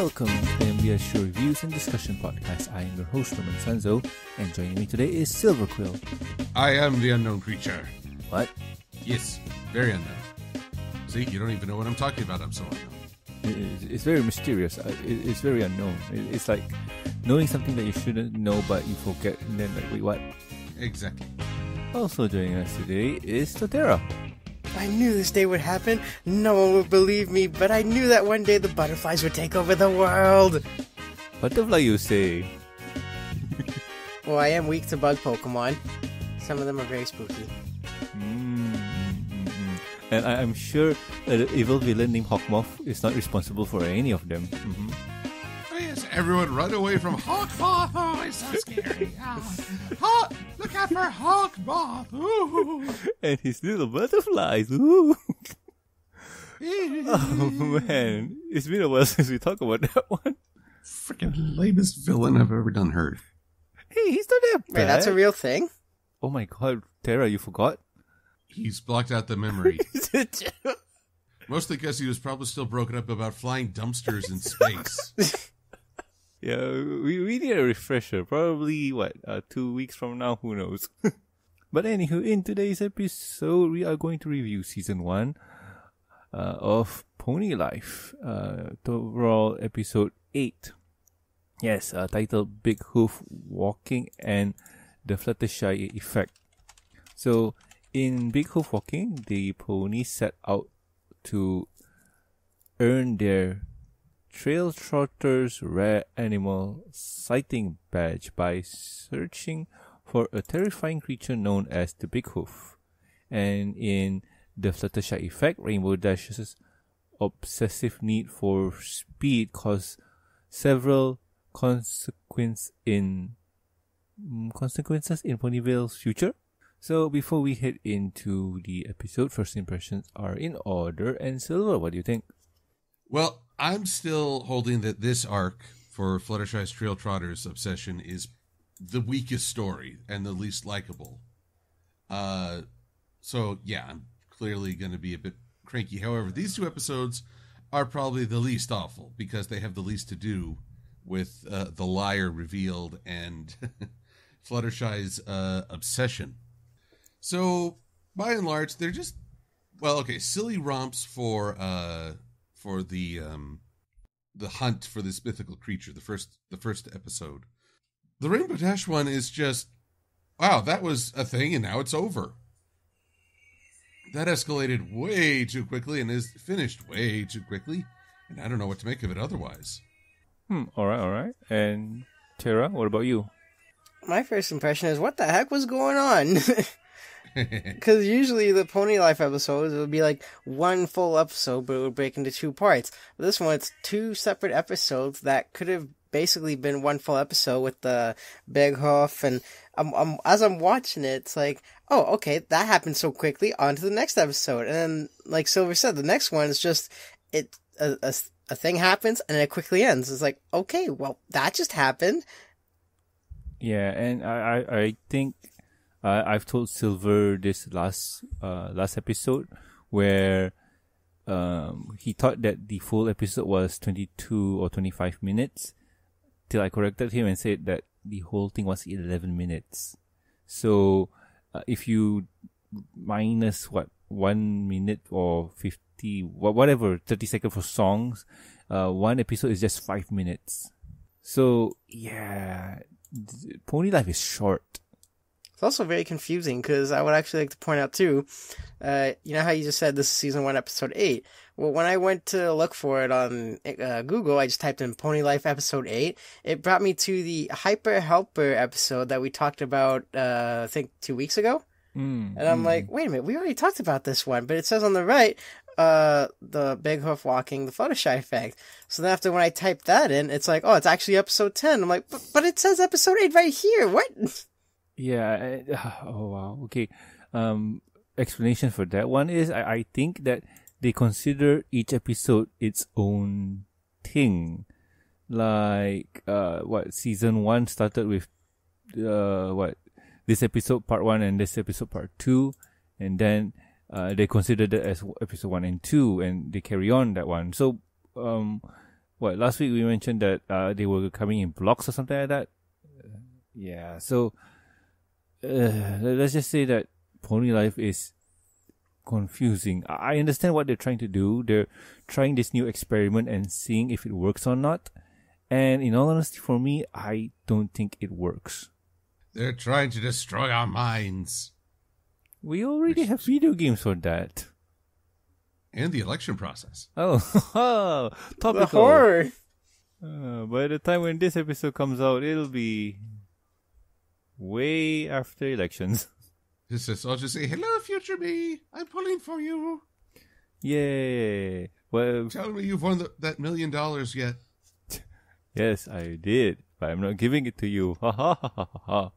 Welcome to the MBS Show Reviews and Discussion Podcast. I am your host, Norman Sanzo, and joining me today is Silver Quill. I am the unknown creature. What? Yes, very unknown. See, you don't even know what I'm talking about. I'm so unknown. It's very mysterious. It's very unknown. It's like knowing something that you shouldn't know, but you forget, and then like, wait, what? Exactly. Also joining us today is Torterra. I knew this day would happen. No one would believe me, but I knew that one day the butterflies would take over the world. Butterfly, you say? Well, I am weak to bug Pokemon. Some of them are very spooky. Mm, mm, mm, mm. And I, I'm sure an evil villain named Hawkmoth is not responsible for any of them. Oh yes, everyone run away from Hawkmoth. Oh, it's so scary. Ah. Hawk, look out for Hawkmoth. Ooh. And his little butterflies. Ooh. Oh man, it's been a while since we talked about that one. Freaking lamest villain I've ever done heard. Hey, he's not that bad. Wait, that's a real thing? Oh my god, Tara, you forgot? He's blocked out the memory. Mostly because he was probably still broken up about flying dumpsters in space. Yeah, we, we need a refresher. Probably, what, uh, two weeks from now? Who knows? but anywho, in today's episode, we are going to review season one uh, of Pony Life, uh, overall episode 8. Yes, uh, titled Big Hoof Walking and the Fluttershy Effect. So, in Big Hoof Walking, the ponies set out to earn their Trail Trotter's Rare Animal Sighting Badge by searching for a terrifying creature known as the Big Hoof. And in the Fluttershy Effect, Rainbow Dash's obsessive need for speed caused several consequence in mm, consequences in Ponyville's future. So before we head into the episode, first impressions are in order. And Silver, what do you think? Well, I'm still holding that this arc for Fluttershy's Trail Trotter's obsession is the weakest story and the least likable. Uh, so yeah, I'm clearly going to be a bit cranky. However, these two episodes are probably the least awful because they have the least to do with uh, the liar revealed and Fluttershy's uh, obsession. So by and large, they're just well, okay, silly romps for uh for the um the hunt for this mythical creature, the first the first episode. The Rainbow Dash one is just wow, that was a thing and now it's over. That escalated way too quickly and is finished way too quickly, and I don't know what to make of it otherwise. Hmm. All right. All right. And Tara, what about you? My first impression is, what the heck was going on? Because usually the Pony Life episodes would be like one full episode, but it would break into two parts. But this one, it's two separate episodes that could have basically been one full episode with the Big Hoof. And I'm, I'm, as I'm watching it, it's like, oh, okay, that happened so quickly. On to the next episode. And then, like Silver said, the next one is just it a, a, a thing happens and it quickly ends. It's like, okay, well, that just happened. Yeah, and I I, I think uh, I've told Silver this last uh last episode where um he thought that the full episode was 22 or 25 minutes till I corrected him and said that the whole thing was 11 minutes. So uh, if you minus what 1 minute or 50 wha- whatever 30 seconds for songs, uh one episode is just 5 minutes. So yeah, Pony Life is short. It's also very confusing because I would actually like to point out too, uh, you know how you just said this is season one, episode eight. Well, when I went to look for it on uh, Google, I just typed in Pony Life episode eight. It brought me to the Hyper Helper episode that we talked about, uh, I think two weeks ago. Mm, And I'm mm. like, wait a minute, we already talked about this one, but it says on the right, uh, the Big Hoof Walking, the Fluttershy effect. So then after when I typed that in, it's like, oh, it's actually episode 10. I'm like, but, but it says episode 8 right here. What? Yeah. Oh wow. Okay. Um, explanation for that one is I, I think that they consider each episode its own thing. Like uh, what season one started with, uh, what this episode part one and this episode part two, and then uh, they consider that as episode one and two, and they carry on that one. So um, what last week we mentioned that uh, they were coming in blocks or something like that. Yeah, so uh, let's just say that Pony Life is confusing. I understand what they're trying to do. They're trying this new experiment and seeing if it works or not. And in all honesty, for me, I don't think it works. They're trying to destroy our minds. We already have video games for that. And the election process. Oh, topical. The horror. Uh, by the time when this episode comes out, it'll be way after elections. This is, I'll just say, hello, future me. I'm pulling for you. Yay! Well, Tell me you've won the, that million dollars yet. yes, I did, but I'm not giving it to you. Ha ha ha ha ha.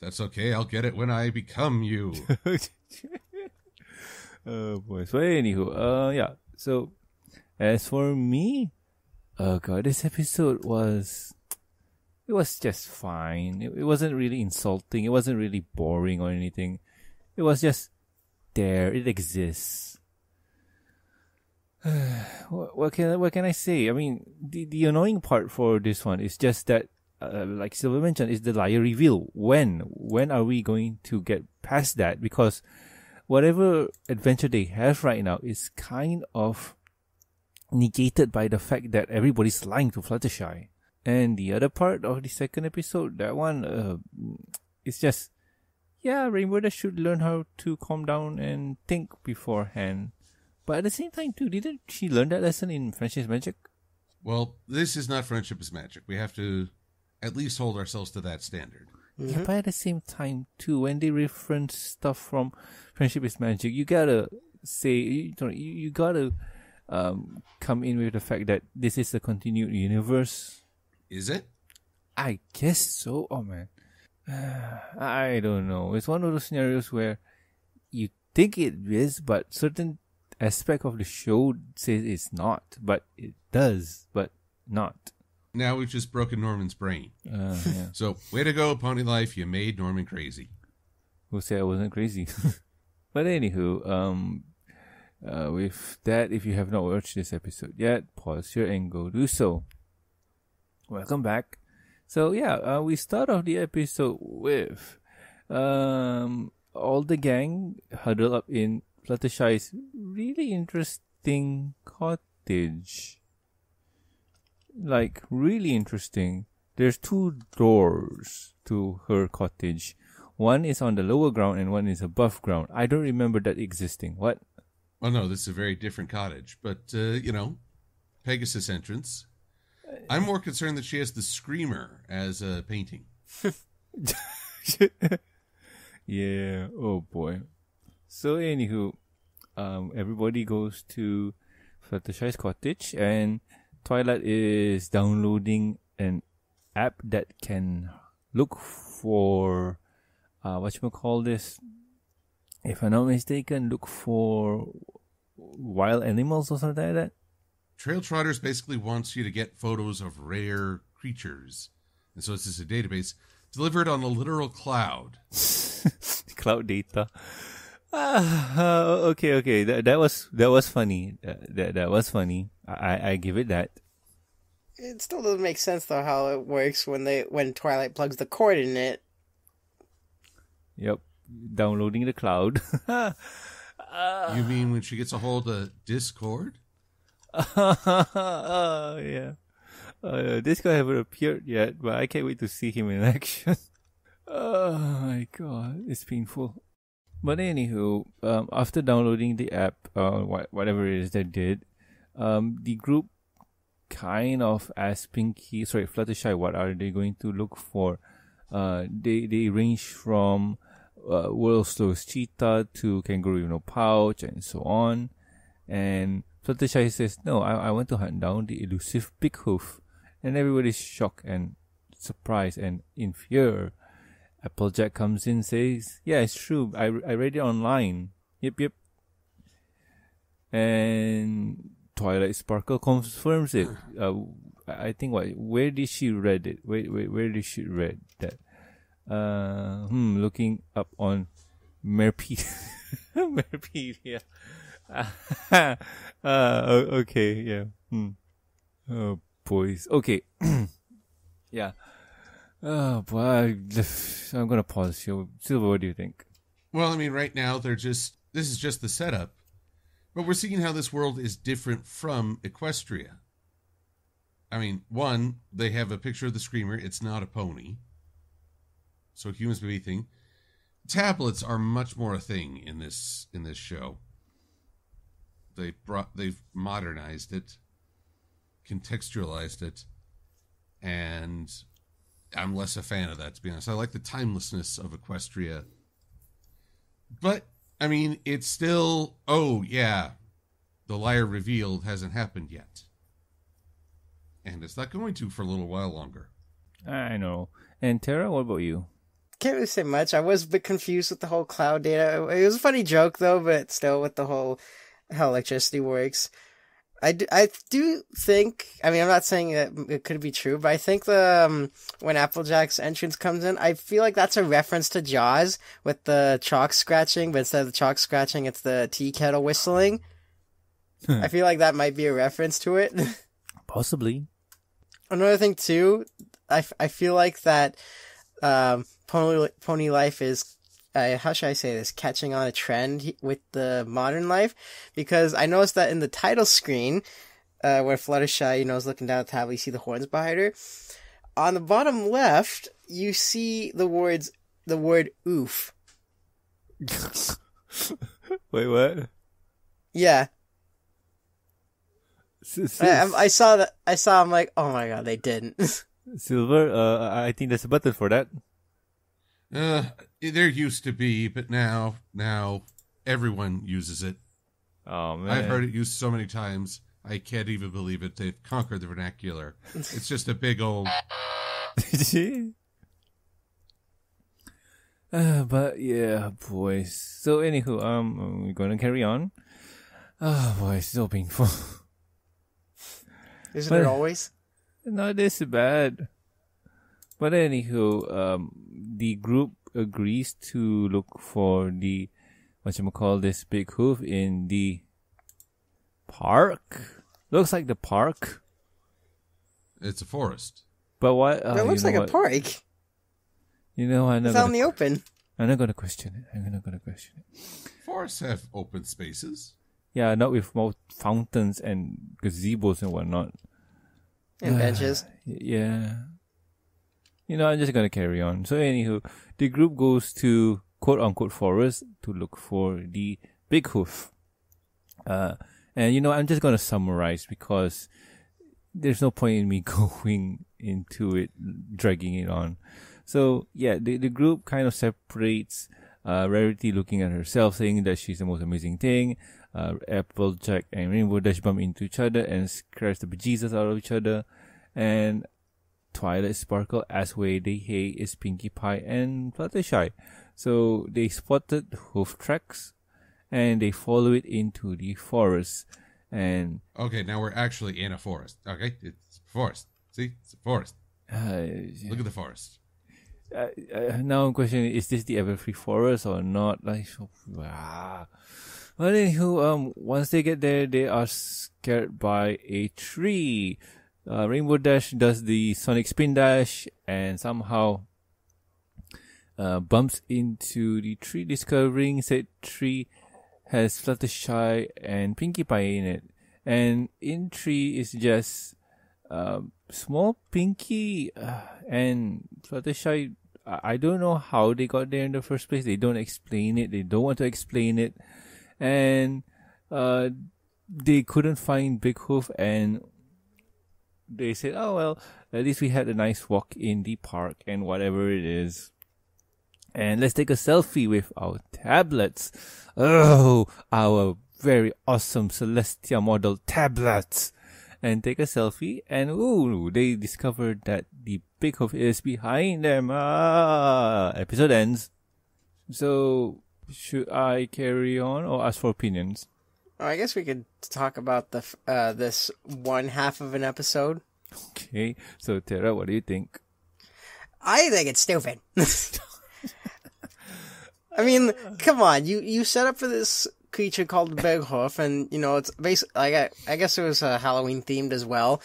That's okay. I'll get it when I become you. oh boy. So anywho, uh, yeah. So as for me, oh god, this episode was it was just fine. It, it wasn't really insulting. It wasn't really boring or anything. It was just there. It exists. what, what can what can I say? I mean, the the annoying part for this one is just that, uh, like Silver mentioned, is the liar reveal. When when are we going to get past that? Because whatever adventure they have right now is kind of negated by the fact that everybody's lying to Fluttershy. And the other part of the second episode, that one, uh, it's just, yeah, Rainbow Dash should learn how to calm down and think beforehand. But at the same time, too, didn't she learn that lesson in Friendship's Magic? well, this is not friendship is magic. We have to at least hold ourselves to that standard. Yeah, but at the same time, too, when they reference stuff from Friendship is Magic, you gotta say, you, don't- you, you gotta um, come in with the fact that this is a continued universe. Is it? I guess so. Oh man, I don't know. It's one of those scenarios where you think it is, but certain aspect of the show says it's not, but it does, but not. Now we've just broken Norman's brain. Uh, yeah. So, way to go, Pony Life. You made Norman crazy. Who said I wasn't crazy? but anywho, um, uh, with that, if you have not watched this episode yet, pause here and go do so. Welcome back. So yeah, uh, we start off the episode with um, all the gang huddle up in Fluttershy's really interesting cottage. Like really interesting. There's two doors to her cottage. One is on the lower ground and one is above ground. I don't remember that existing. What? Oh no, this is a very different cottage, but, uh, you know, Pegasus entrance. I'm more concerned that she has the Screamer as a painting. yeah. Oh boy. So anywho, um, everybody goes to Fluttershy's cottage, and Twilight is downloading an app that can look for uh, what you call this. If I'm not mistaken, look for wild animals or something like that. Trail Trotters basically wants you to get photos of rare creatures. And so it's just a database delivered on a literal cloud. cloud data. Ah, okay, okay. That that was that was funny. That that, that was funny. I I give it that. It still doesn't make sense though how it works when they when Twilight plugs the cord in it. Yep, downloading the cloud. You mean when she gets a hold of Discord? oh yeah. Uh, this guy haven't appeared yet, but I can't wait to see him in action. oh my god, it's painful. But anywho, um, after downloading the app, uh, wha- whatever it is they did, um, the group kind of asked Pinkie, sorry, Fluttershy, what are they going to look for? Uh, they they range from uh, world's slowest cheetah to kangaroo, know, pouch and so on. And Fluttershy says, "No, I, I want to hunt down the elusive big hoof," and everybody's shocked and surprised and in fear. Applejack comes in, says, "Yeah, it's true. I I read it online. Yep, yep." And Twilight Sparkle confirms it. Uh, I think what? Where did she read it? Where where, where did she read that? Uh, hmm. Looking up on Merpedia. Merpedia. uh, okay, yeah. Hmm. Oh, boys. Okay. yeah. Oh, boy. I'm gonna pause here. Silver, what do you think? Well, I mean, right now they're just this is just the setup, but we're seeing how this world is different from Equestria. I mean, one, they have a picture of the screamer. It's not a pony, so humans may be a thing. Tablets are much more a thing in this in this show. They brought they've modernized it, contextualized it, and I'm less a fan of that to be honest. I like the timelessness of Equestria but I mean, it's still. Oh yeah, the liar revealed hasn't happened yet, and it's not going to for a little while longer. I know. And Tara, what about you? Can't really say much. I was a bit confused with the whole cloud data. It was a funny joke though, but still with the whole how electricity works. I do, I do think, I mean, I'm not saying that it could be true, but I think the, um, when Applejack's entrance comes in, I feel like that's a reference to Jaws with the chalk scratching, but instead of the chalk scratching, it's the tea kettle whistling. I feel like that might be a reference to it. Possibly. Another thing too, I, f- I feel like that, um, Pony, Pony Life is uh, how should I say this, catching on a trend with the modern life, because I noticed that in the title screen, uh, where Fluttershy, you know, is looking down at the table, you see the horns behind her. On the bottom left, you see the words, the word oof. Wait, what? Yeah, S- s- I, I- I saw that. I saw. I'm like, oh my god, they didn't. Silver, uh, I think there's a button for that. Uh, there used to be, but now, now everyone uses it. Oh man. I've heard it used so many times. I can't even believe it. They've conquered the vernacular. It's just a big old. uh, but yeah, boys. So anywho, um, we're gonna carry on. Oh boy, it's so painful. Isn't it always? Not this bad. But anywho, um, the group agrees to look for the what you call this big hoof in the park. Looks like the park, It's a forest. but what? Uh, it looks like know a park. You know, I'm not It's out in the open. I'm not gonna question it. I'm not gonna question it. Forests have open spaces. Yeah, not with more fountains and gazebos and whatnot. And benches. Yeah. You know, I'm just gonna carry on. So anywho, the group goes to quote unquote forest to look for the big hoof. Uh, and you know, I'm just gonna summarize because there's no point in me going into it, dragging it on. So yeah, the, the group kind of separates, uh, Rarity looking at herself saying that she's the most amazing thing. Uh, Applejack and Rainbow Dash bump into each other and scratch the bejesus out of each other. And Twilight Sparkle as where they hey is Pinkie Pie and Fluttershy. So they spotted hoof tracks and they follow it into the forest. And Okay, now we're actually in a forest. Okay, it's a forest. See, it's a forest. uh, Look at the forest. uh, uh, now I'm questioning: Is this the Everfree Forest or not? Like, ah. Well, anywho, um, once they get there, they are scared by a tree. Uh, Rainbow Dash does the Sonic Spin Dash and somehow uh, bumps into the tree, discovering said tree has Fluttershy and Pinkie Pie in it. And in tree is just um, small Pinkie uh, and Fluttershy. I I don't know how they got there in the first place. They don't explain it. They don't want to explain it, and uh, they couldn't find Big Hoof, and they said, "Oh well, at least we had a nice walk in the park and whatever it is." And let's take a selfie with our tablets. Oh, our very awesome Celestia model tablets and take a selfie and ooh, they discovered that the big hoof is behind them. Ah, episode ends. So, should I carry on or ask for opinions? Oh, I guess we could talk about the uh, this one half of an episode. Okay, so Tara, what do you think? I think it's stupid. I mean, come on, you you set up for this creature called Hoof, and you know it's basically like I, I guess it was uh, Halloween themed as well.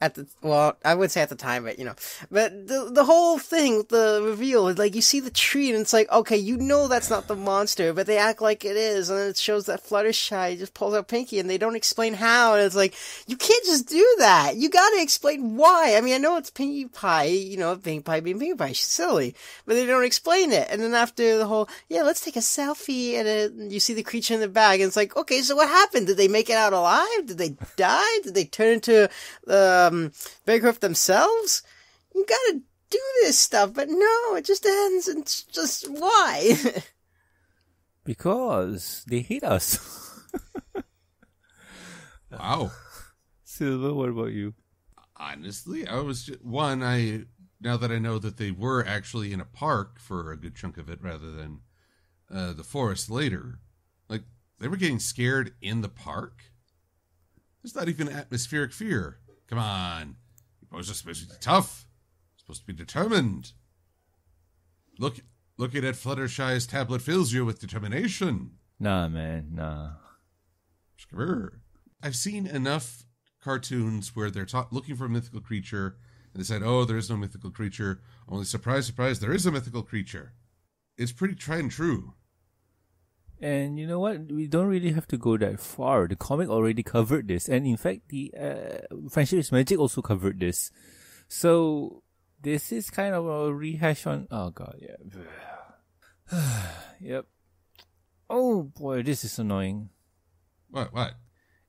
At the well, I would say at the time, but you know, but the the whole thing, the reveal like you see the tree and it's like okay, you know that's not the monster, but they act like it is, and it shows that Fluttershy just pulls out Pinkie and they don't explain how, and it's like you can't just do that. You got to explain why. I mean, I know it's Pinkie Pie, you know, Pinkie Pie being Pinkie Pie, she's silly, but they don't explain it. And then after the whole yeah, let's take a selfie, and it, you see the creature in the bag, and it's like okay, so what happened? Did they make it out alive? Did they die? Did they turn into uh, um, bankrupt themselves? You gotta do this stuff, but no, it just ends and it's just why? Because they hate us. Wow. Silver, what about you? Honestly, I was just, one. I now that I know that they were actually in a park for a good chunk of it, rather than uh, the forest later. Like they were getting scared in the park. There's not even atmospheric fear. Come on, You boys are supposed to be tough. Supposed to be determined. Look, looking at Fluttershy's tablet fills you with determination. Nah, man, nah. I've seen enough cartoons where they're ta- looking for a mythical creature, and they said, "Oh, there is no mythical creature." Only surprise, surprise, there is a mythical creature. It's pretty tried and true. And you know what? We don't really have to go that far. The comic already covered this, and in fact, the uh, Friendship is Magic also covered this. So this is kind of a rehash on. Oh god, yeah. yep. Oh boy, this is annoying. What? What?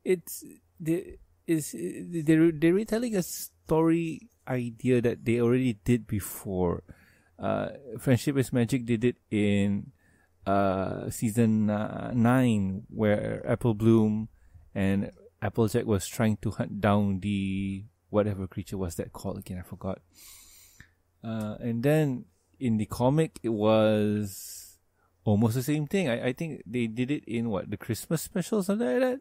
It's the is they're they're retelling a story idea that they already did before. Uh, Friendship is Magic did it in uh, season uh, nine, where Apple Bloom and Applejack was trying to hunt down the whatever creature was that called again. I forgot. Uh, and then in the comic, it was almost the same thing. I, I think they did it in what the Christmas special, something like that.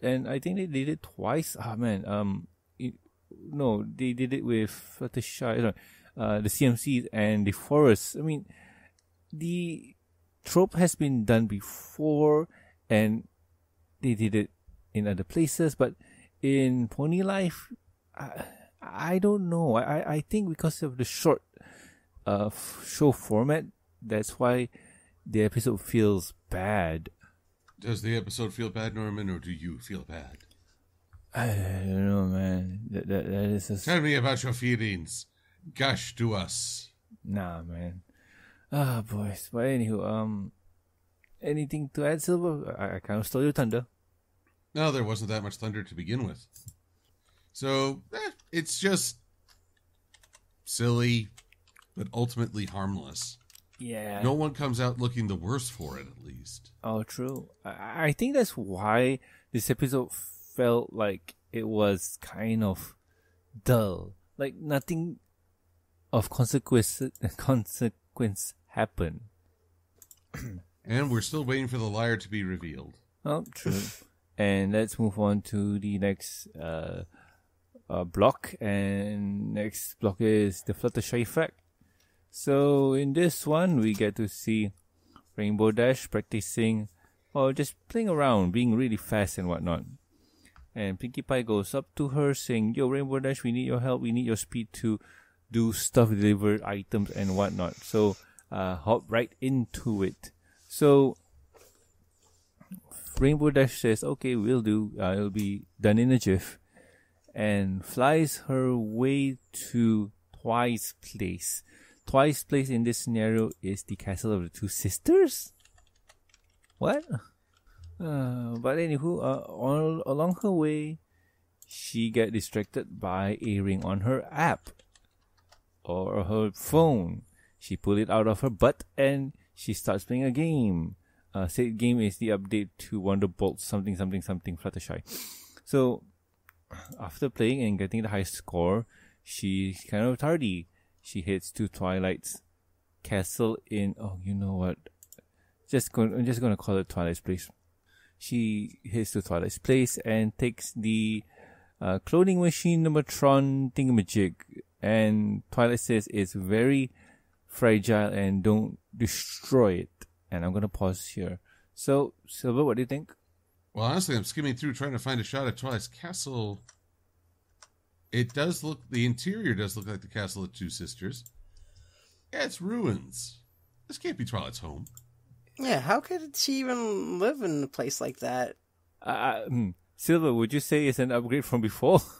And I think they did it twice. Ah man, um, it, no, they did it with Fluttershy, uh, the CMC and the Forest. I mean, the trope has been done before, and they did it in other places, but in Pony Life, I, I don't know. I, I think because of the short uh, show format, that's why the episode feels bad. Does the episode feel bad, Norman, or do you feel bad? I don't know, man. That, that, that is a... Tell me about your feelings. Gush to us. Nah, man. Ah, boys. But anywho, um, anything to add, Silver? I, I kind of stole your thunder. No, there wasn't that much thunder to begin with. So, eh, it's just silly, but ultimately harmless. Yeah. No one comes out looking the worse for it, at least. Oh, true. I, I think that's why this episode felt like it was kind of dull. Like nothing of consequence consequence happened. And we're still waiting for the liar to be revealed. Oh, true. and let's move on to the next uh, uh, block. And next block is the Fluttershy effect. So in this one, we get to see Rainbow Dash practicing or just playing around, being really fast and whatnot. And Pinkie Pie goes up to her saying, Yo, Rainbow Dash, we need your help. We need your speed to do stuff, deliver items and whatnot. So uh, hop right into it. So Rainbow Dash says, okay, we'll do. Uh, it'll be done in a jiff. And flies her way to Twice Place. Twice Place in this scenario is the castle of the two sisters? What? Uh, but anywho, uh, all along her way, she get distracted by a ring on her app or her phone. She pull it out of her butt and she starts playing a game. Uh, said game is the update to Wonderbolt something something something Fluttershy. So after playing and getting the high score, she's kind of tardy. She heads to Twilight's castle in oh you know what? Just going I'm just gonna call it Twilight's place. She heads to Twilight's place and takes the uh, cloning machine Numatron thingamajig and Twilight says it's very fragile and don't destroy it. And I'm gonna pause here. So, Silver, what do you think? Well, honestly, I'm skimming through trying to find a shot at Twilight's castle. It does look. The interior does look like the castle of Two Sisters. Yeah, it's ruins. This can't be Twilight's home. Yeah, how could she even live in a place like that? Uh, hmm. Silver, would you say it's an upgrade from before?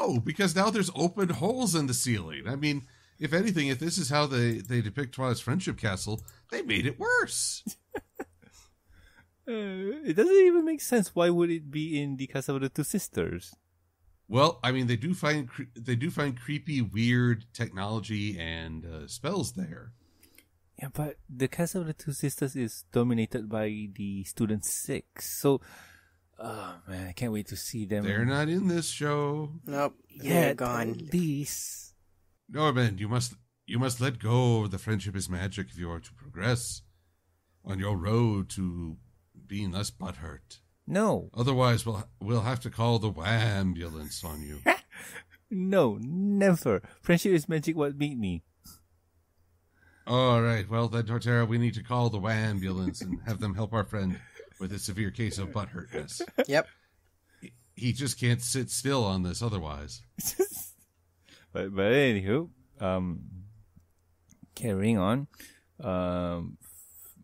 No, because now there's open holes in the ceiling. I mean, if anything, if this is how they, they depict Twilight's friendship castle, they made it worse. Uh, it doesn't even make sense. Why would it be in the Castle of the Two Sisters? Well, I mean, they do find cre- they do find creepy, weird technology and uh, spells there. Yeah, but the Castle of the Two Sisters is dominated by the Student Six. So, oh man, I can't wait to see them. They're not in this show. Nope, yeah, they're gone. At least. Norman, you must you must let go of the friendship is magic if you are to progress on your road to being less butthurt. No, Otherwise, we'll we'll have to call the ambulance on you. no, never. Friendship is magic. What beat me? All right, well then, Torterra, we need to call the ambulance and have them help our friend with a severe case of butthurtness. Yep. He just can't sit still on this otherwise. but but anywho, um, carrying on. Um,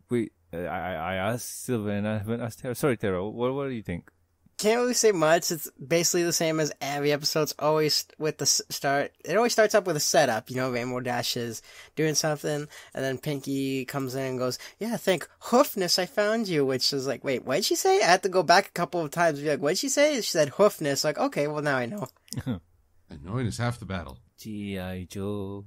wait, uh, I I asked Silver and I haven't asked Tara. Sorry, Tara. What what do you think? Can't really say much. It's basically the same as every episode. It's always with the start. It always starts up with a setup. You know, Rainbow Dash is doing something, and then Pinkie comes in and goes, "Yeah, thank hoofness, I found you." Which is like, wait, what did she say? I had to go back a couple of times. And be like, what did she say? She said hoofness. Like, okay, well now I know. And knowing is half the battle. G.I. Joe.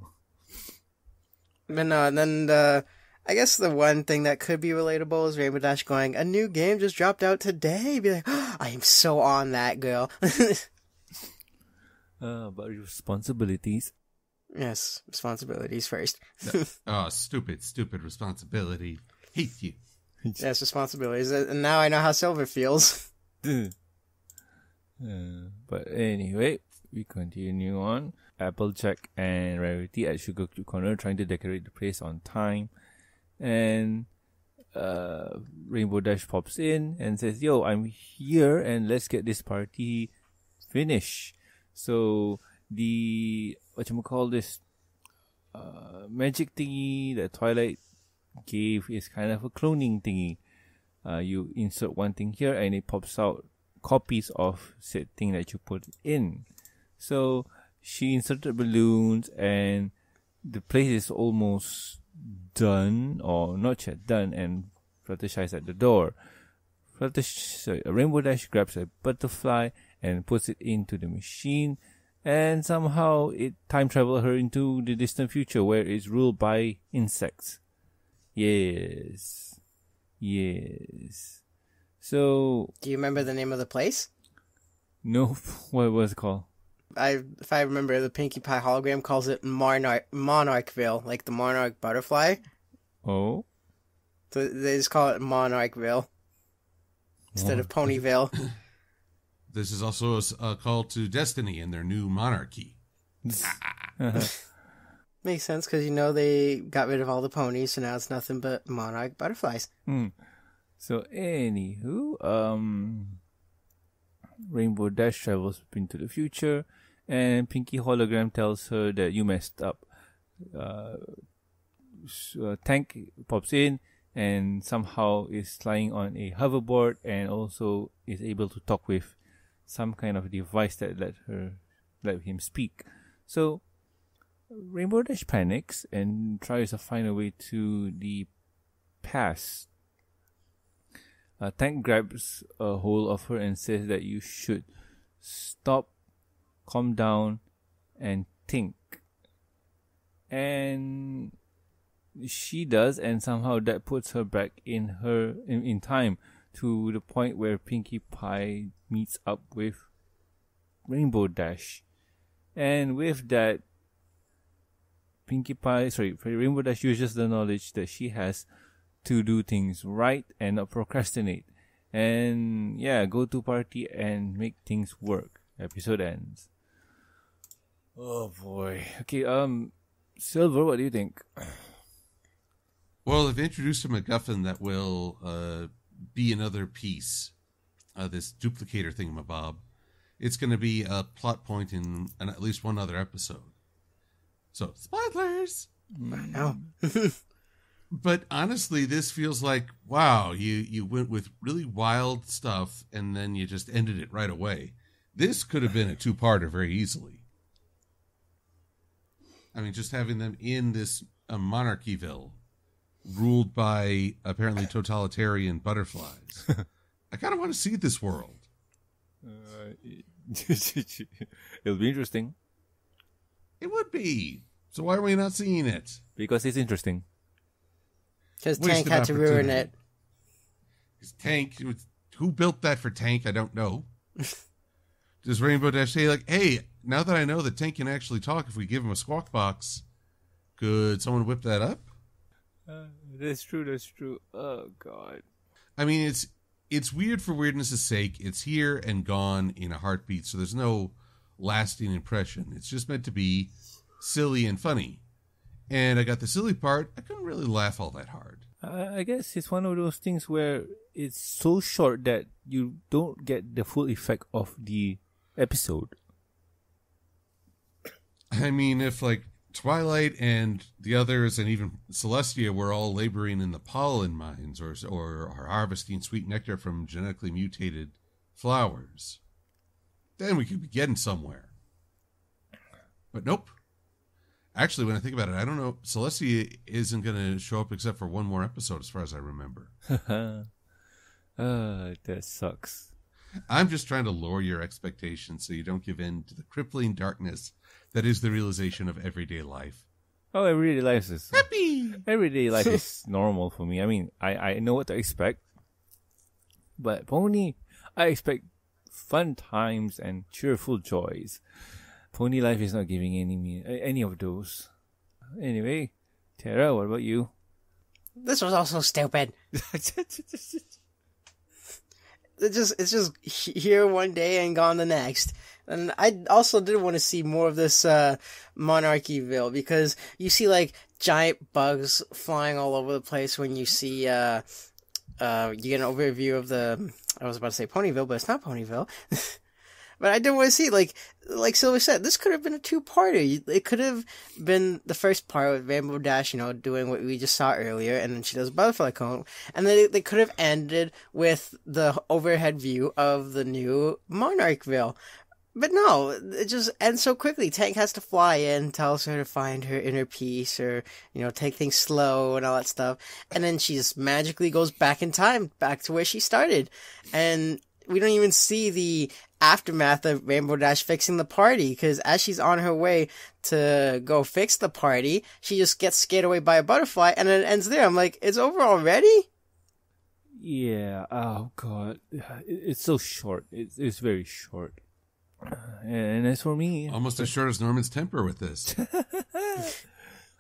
But no, and then the, I guess the one thing that could be relatable is Rainbow Dash going, a new game just dropped out today. Be like, oh, I am so on that girl. Uh, but responsibilities. yes, responsibilities first. Oh, stupid, stupid responsibility. Hate you. yes, responsibilities. And now I know how Silver feels. Uh, but anyway, we continue on. Applejack and Rarity at Sugar Cube Corner trying to decorate the place on time. And uh, Rainbow Dash pops in and says, Yo, I'm here and let's get this party finished. So the what you call this uh, magic thingy that Twilight gave is kind of a cloning thingy. Uh, you insert one thing here and it pops out copies of said thing that you put in. So she inserted balloons and the place is almost done or not yet done and Fluttershy is at the door. Fluttershy, sorry, Rainbow Dash grabs a butterfly and puts it into the machine and somehow it time travels her into the distant future where it's ruled by insects. Yes. Yes. So, Do you remember the name of the place? no, what was it called? I, if I remember, the Pinkie Pie hologram calls it Monarch Monarchville, like the monarch butterfly. Oh, So they just call it Monarchville instead of Ponyville. This is also a call to Destiny and their new monarchy. Makes sense because you know they got rid of all the ponies, so now it's nothing but monarch butterflies. Hmm. So, anywho, um, Rainbow Dash travels into the future, and Pinkie Hologram tells her that you messed up. Uh, uh, Tank pops in and somehow is flying on a hoverboard and also is able to talk with some kind of device that let her let him speak. So Rainbow Dash panics and tries to find a way to the past uh, Tank grabs a hold of her and says that you should stop, calm down, and think. And she does, and somehow that puts her back in her in, in time to the point where Pinkie Pie meets up with Rainbow Dash, and with that, Pinkie Pie, sorry, Rainbow Dash uses the knowledge that she has to do things right and not procrastinate. And yeah, go to party and make things work. Episode ends. Oh boy. Okay, um Silver, what do you think? Well, they've introduced a MacGuffin that will uh, be another piece, uh, this duplicator thingamabob. it's going to be a plot point in, in at least one other episode. So spoilers. No. But honestly, this feels like wow, you you went with really wild stuff and then you just ended it right away. This could have been a two-parter very easily. I mean, just having them in this uh, monarchyville, ruled by apparently totalitarian butterflies. I kind of want to see this world. Uh, it'll be interesting It would be. So why are we not seeing it? because it's interesting. Because Tank had to ruin it. it. Is Tank, who built that for Tank? I don't know. Does Rainbow Dash say like, hey, now that I know that Tank can actually talk, if we give him a squawk box, could someone whip that up? Uh, that's true. That's true. Oh God. I mean, it's it's weird for weirdness' sake. It's here and gone in a heartbeat, so there's no lasting impression. It's just meant to be silly and funny. And I got the silly part. I couldn't really laugh all that hard. I guess it's one of those things where it's so short that you don't get the full effect of the episode. I mean, if like Twilight and the others, and even Celestia, were all laboring in the pollen mines or or are harvesting sweet nectar from genetically mutated flowers, then we could be getting somewhere. But nope. Actually, when I think about it, I don't know. Celestia isn't going to show up except for one more episode, as far as I remember. uh, that sucks. I'm just trying to lower your expectations so you don't give in to the crippling darkness that is the realization of everyday life. Oh, everyday life is Happy. everyday life is normal for me. I mean, I I know what to expect, but Pony, I expect fun times and cheerful joys. Pony life is not giving any me any of those. Anyway, Tara, what about you? This was also stupid. It just it's just here one day and gone the next. And I also did want to see more of this uh, Monarchyville because you see like giant bugs flying all over the place when you see uh, uh, you get an overview of the I was about to say Ponyville, but it's not Ponyville. but I did want to see like like Silver said, this could have been a two parter. It could have been the first part with Rainbow Dash, you know, doing what we just saw earlier, and then she does Butterfly Cone, and then they could have ended with the overhead view of the new Monarchville. But no, it just ends so quickly. Tank has to fly in, tells her to find her inner peace, or you know, take things slow and all that stuff, and then she just magically goes back in time, back to where she started, and we don't even see the aftermath of Rainbow Dash fixing the party because as she's on her way to go fix the party, she just gets scared away by a butterfly and it ends there. I'm like, it's over already? Yeah. Oh God, it's so short. It's it's very short. And as for me, Almost as short as Norman's temper with this.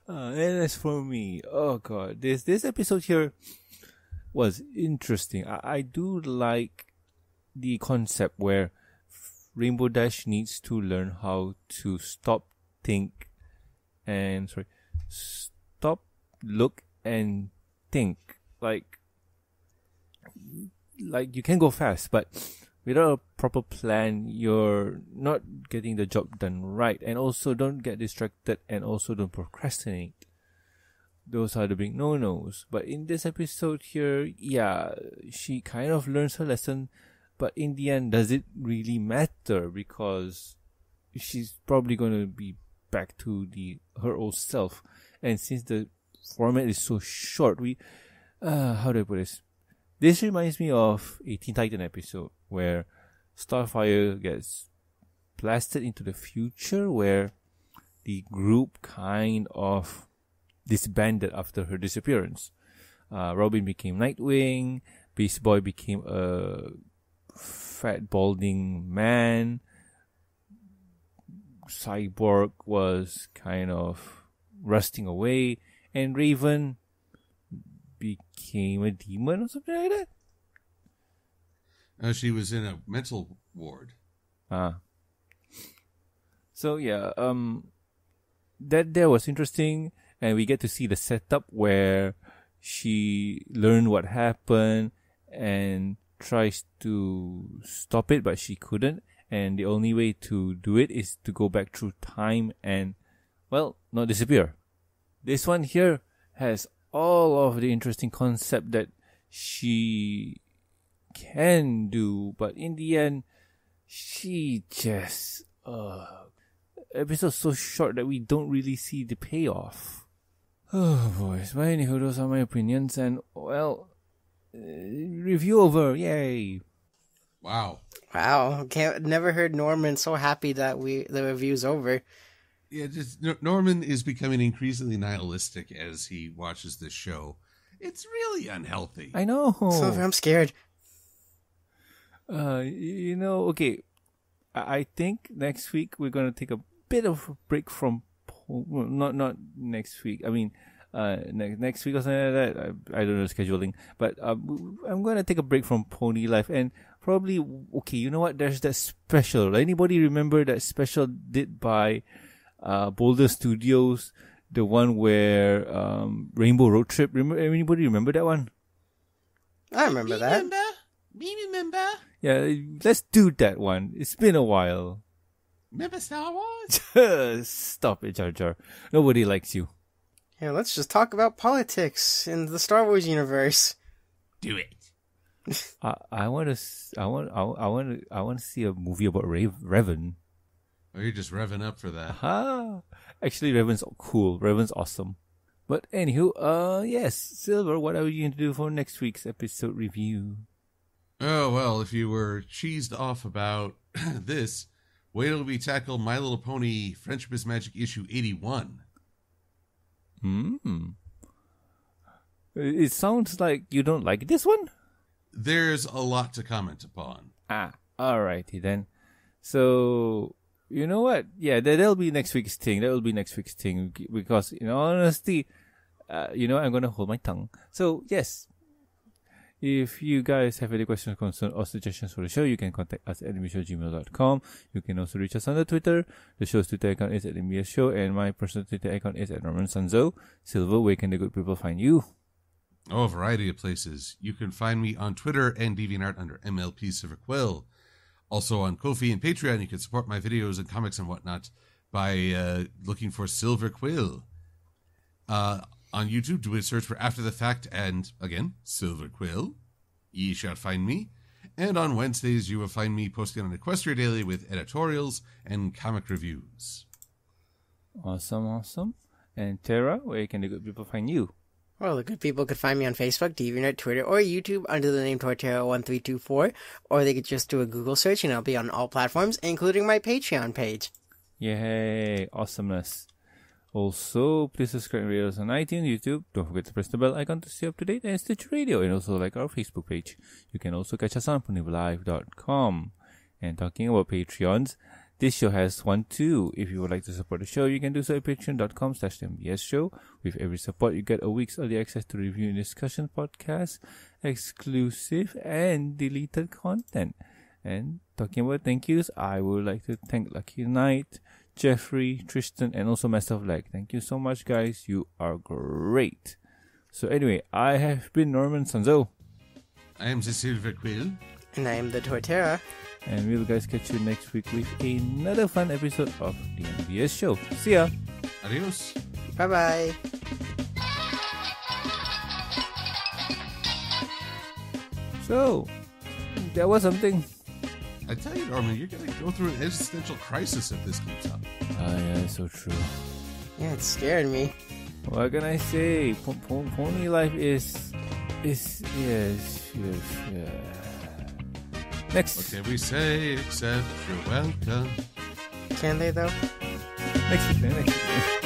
Uh, and as for me, oh god, this this episode here was interesting. I, I do like the concept where Rainbow Dash needs to learn how to stop, think, and sorry, stop, look, and think. Like, like you can go fast, but without a proper plan, you're not getting the job done right. And also, don't get distracted and also don't procrastinate. Those are the big no nos. But in this episode here, yeah, she kind of learns her lesson, but in the end, does it really matter? Because she's probably going to be back to the her old self. And since the format is so short, we, uh, how do I put this? This reminds me of a Teen Titan episode where Starfire gets blasted into the future where the group kind of disbanded after her disappearance. Uh, Robin became Nightwing, Beast Boy became a fat balding man, Cyborg was kind of rusting away, and Raven became a demon or something like that. Uh, she was in a mental ward. Ah. So yeah, um, that there was interesting, and we get to see the setup where she learned what happened and tries to stop it, but she couldn't. and the only way to do it is to go back through time and, well, not disappear. This one here has all of the interesting concept that she can do, but in the end, she just, uh, episode so short that we don't really see the payoff. Oh boys, but anywho, those are my opinions, and well, review over, yay! Wow. Wow, can't never heard Norman so happy that we the review's over. Yeah, just Norman is becoming increasingly nihilistic as he watches this show. It's really unhealthy. I know. Silver, I'm scared. Uh, you know, okay. I I think next week we're gonna take a bit of a break from, po- well, not not next week. I mean, uh, next next week or something like that. I, I don't know scheduling, but um, I'm gonna take a break from Pony Life and probably okay. You know what? There's that special. Anybody remember that special did by uh Boulder Studios? The one where um Rainbow Road Trip. Remember anybody remember that one? I remember that. Remember? Me remember? Yeah, let's do that one. It's been a while. Remember Star Wars? Stop it, Jar Jar. Nobody likes you. Yeah, let's just talk about politics in the Star Wars universe. Do it. I I want to I want I want to I want to see a movie about Rav, Revan. Or you're just revving up for that. Ah, actually, Revan's cool. Revan's awesome. But anywho, uh, yes, Silver. What are you going to do for next week's episode review? Oh, well, if you were cheesed off about this, wait till we tackle My Little Pony Friendship is Magic issue 81. Hmm. It sounds like you don't like this one. There's a lot to comment upon. Ah, alrighty then. So you know what? Yeah, that, that'll be next week's thing. That will be next week's thing because, in all honesty, uh, you know, I'm gonna hold my tongue. So yes, if you guys have any questions, concerns, or suggestions for the show, you can contact us at animeshowgmail.com. You can also reach us on the Twitter. The show's Twitter account is at Show, and my personal Twitter account is at Norman Sanzo. Silver, where can the good people find you? Oh, a variety of places. You can find me on Twitter and DeviantArt under MLP Silver Quill. Also on Ko-fi and Patreon, you can support my videos and comics and whatnot by uh, looking for Silver Quill. Uh, on YouTube, do a search for After the Fact and, again, Silver Quill. Ye shall find me. And on Wednesdays, you will find me posting on Equestria Daily with editorials and comic reviews. Awesome, awesome. And Tara, where can the good people find you? Well, the good people could find me on Facebook, DeviantArt, Twitter, or YouTube under the name Torterra1324, or they could just do a Google search and I'll be on all platforms, including my Patreon page. Yay, awesomeness. Also, please subscribe and rate us on iTunes, YouTube. Don't forget to press the bell icon to stay up to date and Stitch Radio, and also like our Facebook page. You can also catch us on ponylive.com. And talking about Patreons, this show has one too. If you would like to support the show, you can do so at patreon.com slash MBS show. With every support, you get a week's early access to review and discussion podcasts, exclusive and deleted content. And talking about thank yous, I would like to thank Lucky Knight, Jeffrey, Tristan, and also myself. Like, thank you so much, guys. You are great. So anyway, I have been Norman Sanzo, I am the Silver Quill. And I am the Torterra. and we'll guys catch you next week with another fun episode of the MBS show. See ya. Adios. Bye bye. So, that was something. I tell you, Norman, you're going to go through an existential crisis if this keeps up. Ah, yeah, so true. Yeah, it scared me. What can I say? Po- po- pony life is is yes yes yeah. Next What can we say except you're welcome? Can they though? next week, man, next week. man.